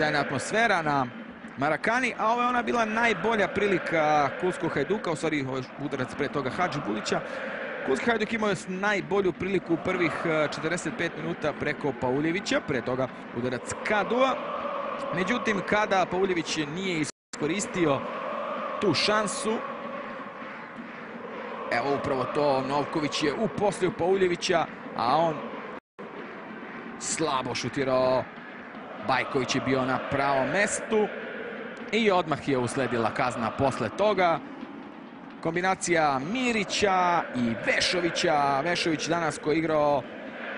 Sjajna atmosfera na Marakani, a ovo je ona bila najbolja prilika Kulskog Hajduka, u stvari ovaj udarac pre toga Hadži Bulića. Kulski Hajduk imao je najbolju priliku u prvih 45 e, minuta preko Pauljevića, pre toga udarac Kadua. Međutim, kada Pauljević nije iskoristio tu šansu, evo upravo to, Novković je uposlio Pauljevića, a on slabo šutirao Bajković je bio na pravom mestu i odmah je usledila kazna posle toga. Kombinacija Mirića i Vešovića. Vešović danas koji je igrao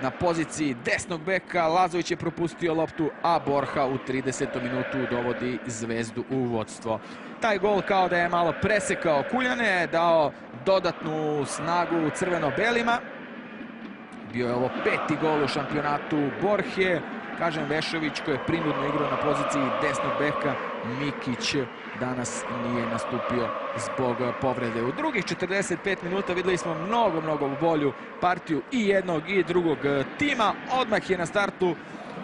na poziciji desnog beka. Lazović je propustio loptu, a Borha u 30. minutu dovodi Zvezdu u vodstvo. Taj gol kao da je malo presekao Kuljane, dao dodatnu snagu crveno-belima. Bio je ovo peti gol u šampionatu Borhe. Kažem, Vešović koji je prinudno igrao na poziciji desnog beka, Mikić danas nije nastupio zbog povrede. U drugih 45 minuta videli smo mnogo, mnogo bolju partiju i jednog i drugog tima. Odmah je na startu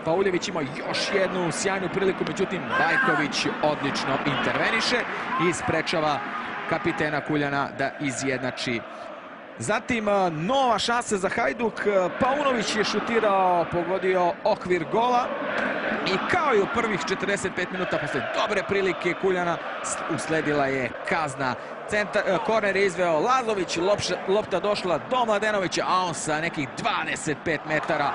Pauljević ima još jednu sjajnu priliku, međutim Bajković odlično interveniše i sprečava kapitena Kuljana da izjednači Zatim e, nova šansa za Hajduk. E, Paunović je šutirao, pogodio okvir gola. I kao i u prvih 45 minuta posle dobre prilike Kuljana usledila je kazna. Centar, e, korner je izveo Lazović, lopta došla do Mladenovića, a on sa nekih 25 metara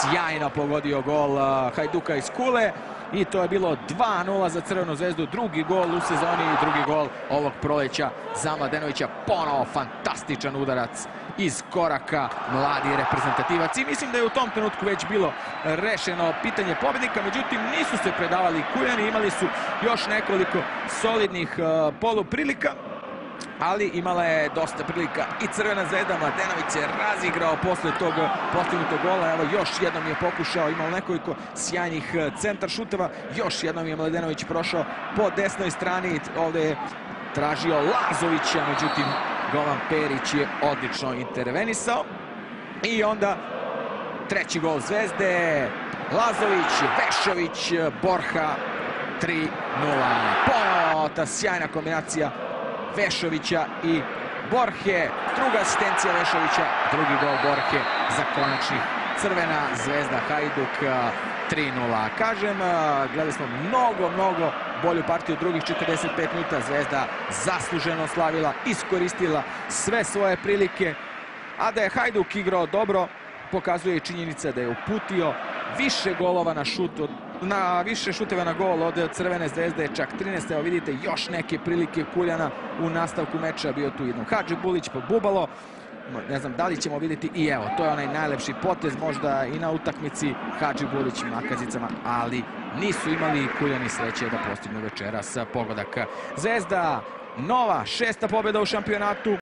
sjajno pogodio gol Hajduka iz Kule i to je bilo 2-0 za Crvenu zvezdu, drugi gol u sezoni i drugi gol ovog proleća za Mladenovića. Ponovo fantastičan udarac iz koraka. Mladi reprezentativac. I mislim da je u tom trenutku već bilo rešeno pitanje pobjednika, međutim nisu se predavali Kuljani, imali su još nekoliko solidnih uh, poluprilika ali imala je dosta prilika i Crvena zvezda. Mladenović je razigrao posle tog postignutog gola. Evo još jednom je pokušao, imao nekoliko sjajnih e, centar šuteva. Još jednom je Mladenović prošao po desnoj strani. Ovde je tražio Lazovića, međutim Govan Perić je odlično intervenisao. I onda treći gol Zvezde. Lazović, Vešović, Borha 3-0. Ponovo ta sjajna kombinacija Vešovića i Borhe. Druga asistencija Vešovića, drugi gol Borhe za konačnih Crvena zvezda Hajduk 3-0. Kažem, gledali smo mnogo, mnogo bolju partiju drugih 45 minuta. Zvezda zasluženo slavila, iskoristila sve svoje prilike. A da je Hajduk igrao dobro, pokazuje i činjenica da je uputio više golova na šut od na više šuteva na gol od Crvene zvezde, čak 13. Evo vidite još neke prilike Kuljana u nastavku meča. Bio tu jednom Hadži Bulić po Bubalo. Ne znam da li ćemo vidjeti i evo, to je onaj najlepši potez možda i na utakmici Hadži Bulić makazicama, ali nisu imali Kuljani sreće da postignu večeras pogodak. Zvezda, nova šesta pobjeda u šampionatu.